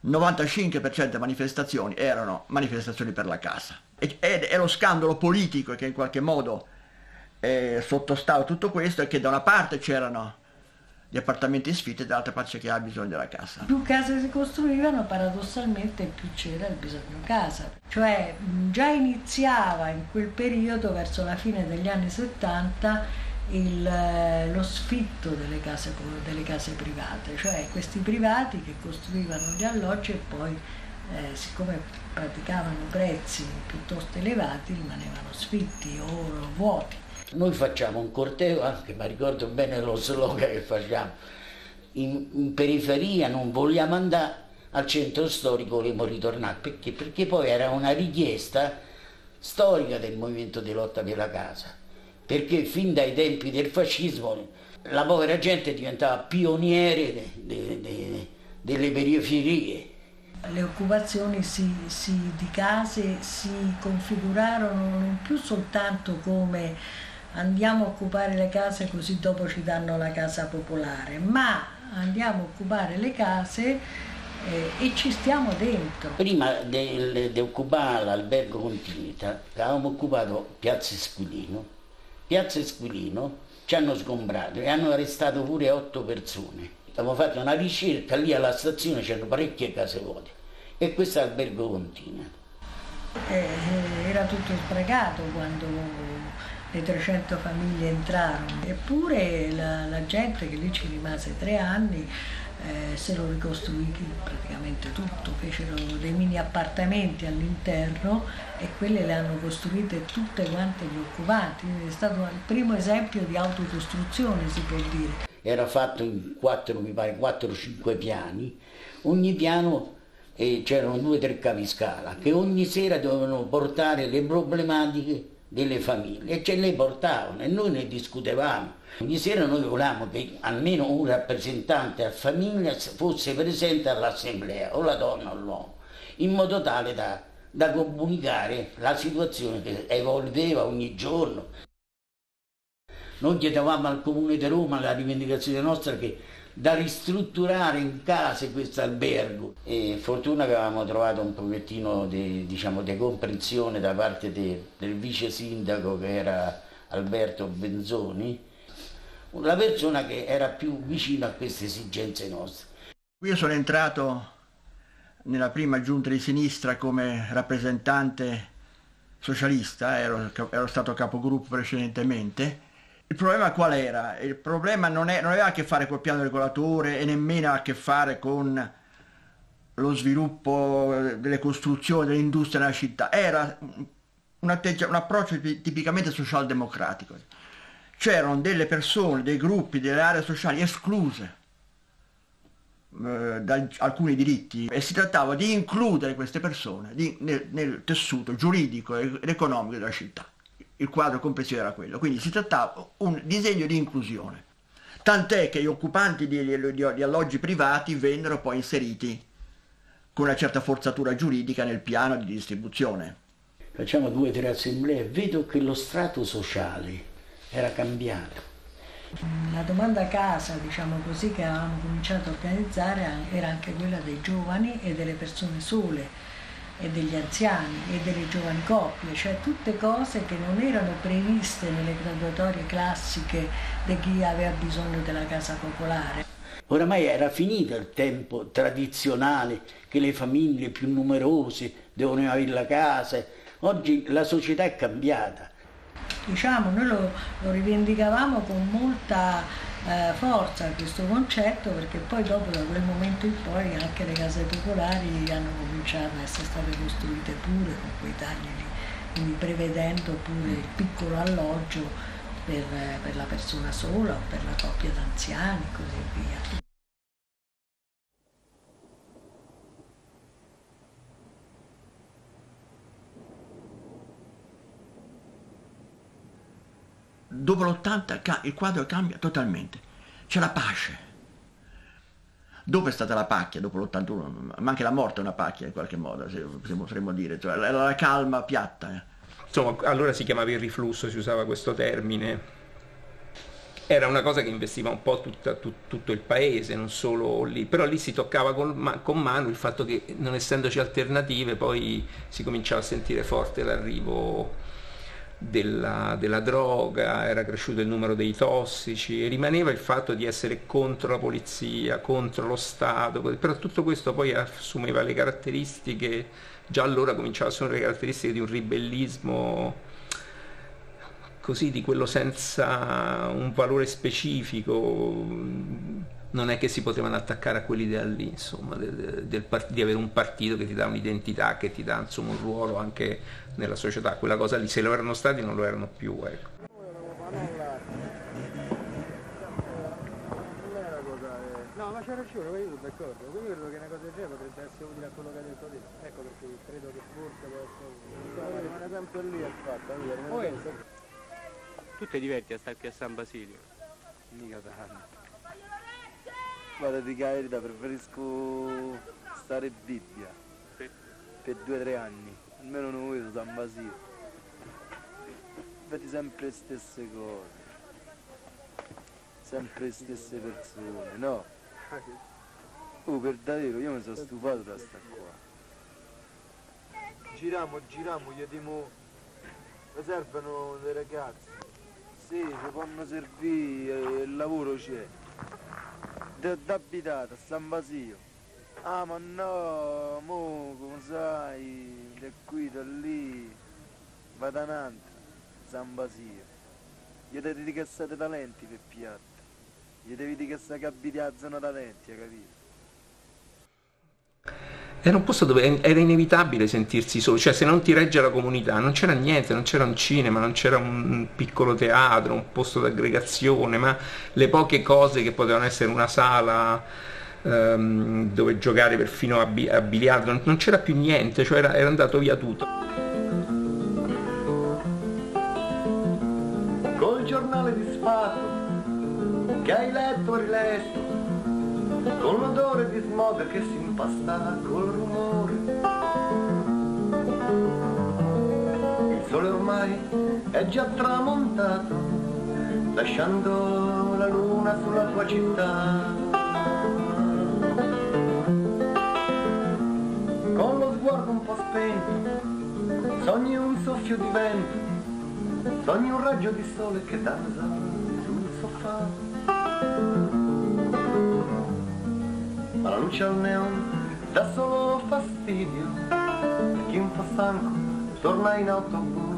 T: 95% delle manifestazioni erano manifestazioni per la casa. E, e, e lo scandalo politico che in qualche modo eh, sottostava tutto questo è che da una parte c'erano gli appartamenti in sfitto e dall'altra parte chi ha bisogno della casa.
P: Più case si costruivano, paradossalmente più c'era il bisogno casa. Cioè già iniziava in quel periodo, verso la fine degli anni 70, il, eh, lo sfitto delle case, delle case, private, cioè questi privati che costruivano gli alloggi e poi eh, siccome praticavano prezzi piuttosto elevati rimanevano sfitti o vuoti.
I: Noi facciamo un corteo anche, ma ricordo bene lo slogan che facciamo, in, in periferia non vogliamo andare, al centro storico vogliamo ritornare, perché? Perché poi era una richiesta storica del movimento di lotta per la casa perché fin dai tempi del fascismo la povera gente diventava pioniere de, de, de, delle periferie.
P: Le occupazioni si, si, di case si configurarono non più soltanto come andiamo a occupare le case così dopo ci danno la casa popolare, ma andiamo a occupare le case eh, e ci stiamo dentro.
I: Prima di occupare l'albergo Continuità avevamo occupato Piazza Squilino Piazza Esquilino ci hanno sgombrato e hanno arrestato pure otto persone. Abbiamo fatto una ricerca, lì alla stazione c'erano parecchie case vuote e questo albergo continua.
P: Eh, era tutto sprecato quando le 300 famiglie entrarono, eppure la, la gente che lì ci rimase tre anni eh, se lo ricostruì praticamente tutto, fecero dei mini appartamenti all'interno e quelle le hanno costruite tutte quante gli occupanti, è stato il primo esempio di autocostruzione si può dire.
I: Era fatto in 4, mi pare, 4-5 piani, ogni piano eh, c'erano due o tre capiscala che ogni sera dovevano portare le problematiche delle famiglie e ce le portavano e noi ne discutevamo. Ogni sera noi volevamo che almeno un rappresentante a famiglia fosse presente all'assemblea, o la donna o l'uomo, in modo tale da, da comunicare la situazione che evolveva ogni giorno. Noi chiedevamo al Comune di Roma la rivendicazione nostra che da ristrutturare in case questo albergo. E fortuna che avevamo trovato un pochettino di diciamo, comprensione da parte de, del vice sindaco che era Alberto Benzoni, una persona che era più vicina a queste esigenze nostre.
T: Io sono entrato nella prima giunta di sinistra come rappresentante socialista, ero, ero stato capogruppo precedentemente il problema qual era? Il problema non, è, non aveva a che fare col piano regolatore e nemmeno a che fare con lo sviluppo delle costruzioni, dell'industria nella città, era un, un approccio tipicamente socialdemocratico. C'erano delle persone, dei gruppi, delle aree sociali escluse eh, da alcuni diritti e si trattava di includere queste persone nel tessuto giuridico ed economico della città il quadro complessivo era quello, quindi si trattava un disegno di inclusione. Tant'è che gli occupanti di, di, di alloggi privati vennero poi inseriti con una certa forzatura giuridica nel piano di distribuzione.
I: Facciamo due o tre assemblee e vedo che lo strato sociale era cambiato.
P: La domanda casa, diciamo così, che avevamo cominciato a organizzare era anche quella dei giovani e delle persone sole e degli anziani e delle giovani coppie, cioè tutte cose che non erano previste nelle graduatorie classiche di chi aveva bisogno della casa popolare.
I: Oramai era finito il tempo tradizionale che le famiglie più numerose devono avere la casa. Oggi la società è cambiata.
P: Diciamo, noi lo, lo rivendicavamo con molta eh, forza questo concetto perché poi dopo da quel momento in poi anche le case popolari hanno cominciato a essere state costruite pure con quei tagli lì, quindi prevedendo pure il piccolo alloggio per, per la persona sola o per la coppia d'anziani e così via.
T: Dopo l'80 il quadro cambia totalmente, c'è la pace. Dove è stata la pacchia dopo l'81? Ma anche la morte è una pacchia in qualche modo, se, potremmo dire, cioè, la, la calma piatta.
E: Insomma, allora si chiamava il riflusso, si usava questo termine. Era una cosa che investiva un po' tutta, tut, tutto il paese, non solo lì, però lì si toccava con, con mano il fatto che non essendoci alternative poi si cominciava a sentire forte l'arrivo della, della, droga, era cresciuto il numero dei tossici rimaneva il fatto di essere contro la polizia, contro lo Stato, però tutto questo poi assumeva le caratteristiche, già allora cominciava a assumere le caratteristiche di un ribellismo così, di quello senza un valore specifico, non è che si potevano attaccare a quell'idea lì, insomma, del, del part- di avere un partito che ti dà un'identità, che ti dà insomma, un ruolo anche nella società, quella cosa lì, se lo erano stati non lo erano più. Ecco.
U: No, ma c'è ragione, io sono d'accordo. Io credo che una cosa del genere potrebbe essere utile a quello che ha detto te. Ecco perché credo che forse può essere utile. Rimane sempre lì è fatta.
R: Tu ti diverti a stare qui a San Basilio?
U: Mica tanto. Vado di verità, preferisco stare in Bibbia.
R: Sì.
U: Per due o tre anni. Almeno non vedo San Basilio. Vedi sempre le stesse cose. Sempre le stesse persone, no? Oh, per davvero, io mi sono stufato da sta qua. Giriamo, giriamo, gli dimo... Mi servono dei ragazzi. Sì, ci fanno servire, il lavoro c'è. D'abitata, San Basilio. Ah ma no, mo come sai, da qui, da lì, vado avanti, San Basilio. Gli devi dire che siete talenti per piatto. Gli devi dire che sei abiti a zona talenti, hai capito?
E: Era un posto dove era inevitabile sentirsi solo, cioè se non ti regge la comunità, non c'era niente, non c'era un cinema, non c'era un piccolo teatro, un posto d'aggregazione, ma le poche cose che potevano essere una sala um, dove giocare perfino a, bi- a biliardo, non, non, c'era più niente, cioè era, era andato via tutto.
U: Col giornale disfatto che hai letto riletto, con l'odore di smog che si impasta col rumore. Il sole ormai è già tramontato, lasciando la luna sulla tua città. Con lo sguardo un po' spento, sogni un soffio di vento, sogni un raggio di sole che danza sul sofà. Ma la luce al neon dà solo fastidio per chi un po' stanco torna in autobus.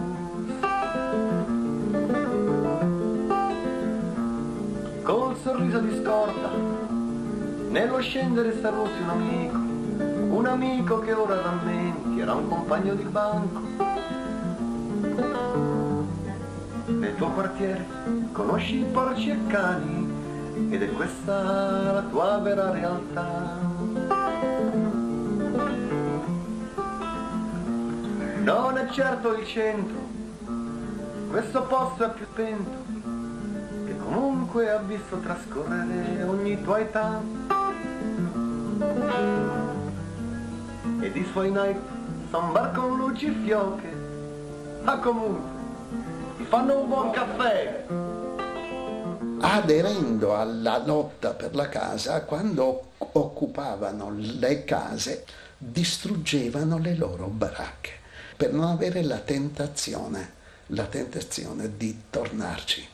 U: Col sorriso di scorta nello scendere saluti un amico un amico che ora rammenti era un compagno di banco. Nel tuo quartiere conosci porci e cani ed è questa la tua vera realtà. Non è certo il centro, questo posto è più lento, che comunque ha visto trascorrere ogni tua età. Ed i suoi night son bar con luci fioche, ma comunque ti fanno un buon caffè
B: aderendo alla lotta per la casa, quando occupavano le case, distruggevano le loro baracche per non avere la tentazione, la tentazione di tornarci.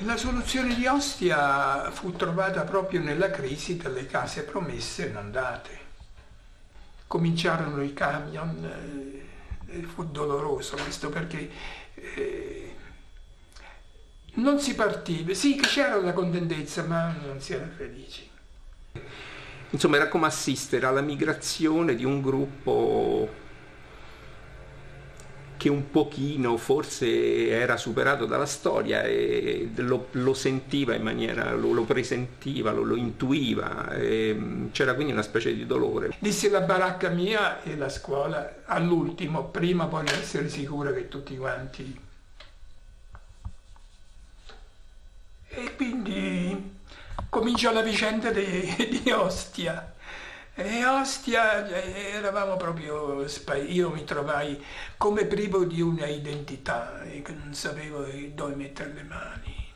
L: La soluzione di Ostia fu trovata proprio nella crisi delle case promesse non date. Cominciarono i camion, eh, fu doloroso questo perché eh, non si partiva, sì che c'era la contentezza, ma non si era felici.
E: Insomma, era come assistere alla migrazione di un gruppo che un pochino forse era superato dalla storia e lo, lo sentiva in maniera, lo, lo presentiva, lo, lo intuiva, c'era quindi una specie di dolore.
L: Dissi la baracca mia e la scuola all'ultimo, prima voglio essere sicura che tutti quanti... E quindi comincia la vicenda di, di Ostia. E Ostia eravamo proprio, io mi trovai come privo di una identità e non sapevo dove mettere le mani.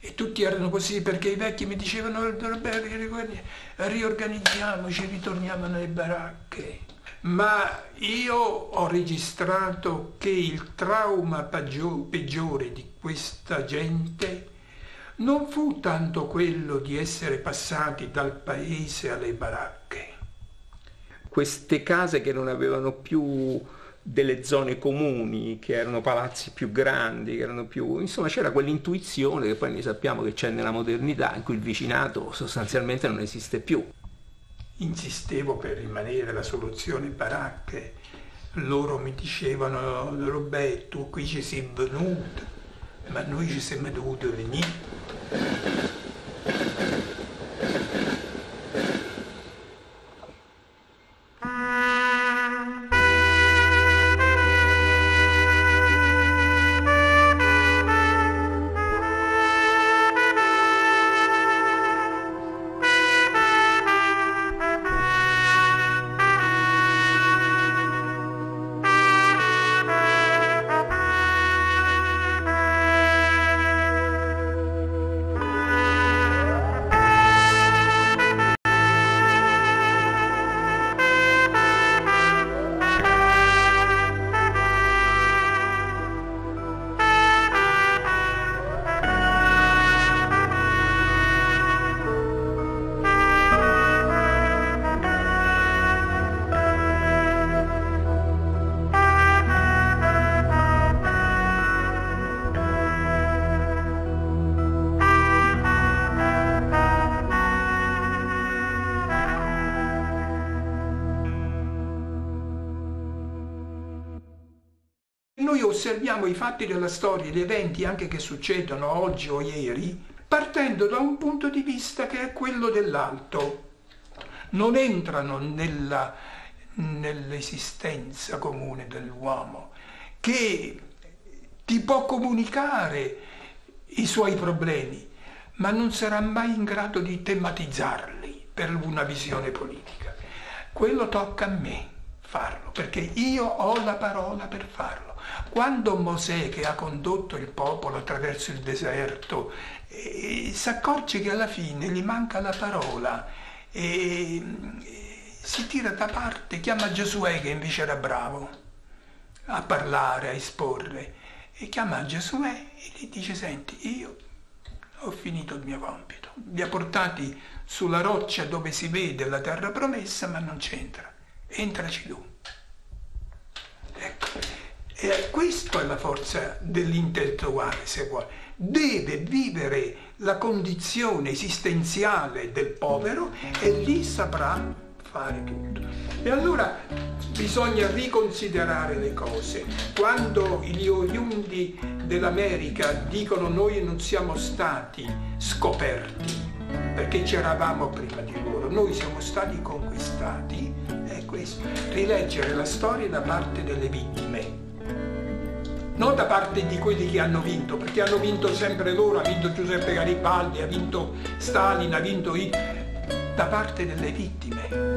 L: E tutti erano così perché i vecchi mi dicevano riorganizziamoci, ritorniamo nelle baracche. Ma io ho registrato che il trauma peggiore di questa gente non fu tanto quello di essere passati dal paese alle baracche.
E: Queste case che non avevano più delle zone comuni, che erano palazzi più grandi, che erano più... insomma c'era quell'intuizione che poi noi sappiamo che c'è nella modernità, in cui il vicinato sostanzialmente non esiste più.
L: Insistevo per rimanere la soluzione baracche, loro mi dicevano Roberto qui ci sei venuto, ma noi ci siamo dovuti venire osserviamo i fatti della storia, gli eventi anche che succedono oggi o ieri, partendo da un punto di vista che è quello dell'alto. Non entrano nella, nell'esistenza comune dell'uomo, che ti può comunicare i suoi problemi, ma non sarà mai in grado di tematizzarli per una visione politica. Quello tocca a me farlo, perché io ho la parola per farlo. Quando Mosè, che ha condotto il popolo attraverso il deserto, eh, si accorge che alla fine gli manca la parola e, e si tira da parte, chiama Giosuè che invece era bravo a parlare, a esporre, e chiama Giosuè e gli dice, senti, io ho finito il mio compito, li ha portati sulla roccia dove si vede la terra promessa, ma non c'entra, entraci tu. Ecco. E questa è la forza dell'intellettuale, se vuole. Deve vivere la condizione esistenziale del povero e lì saprà fare tutto. E allora bisogna riconsiderare le cose. Quando gli oriundi dell'America dicono noi non siamo stati scoperti perché c'eravamo prima di loro, noi siamo stati conquistati, è questo, rileggere la storia da parte delle vittime non da parte di quelli che hanno vinto, perché hanno vinto sempre loro, ha vinto Giuseppe Garibaldi, ha vinto Stalin, ha vinto Hitler, da parte delle vittime.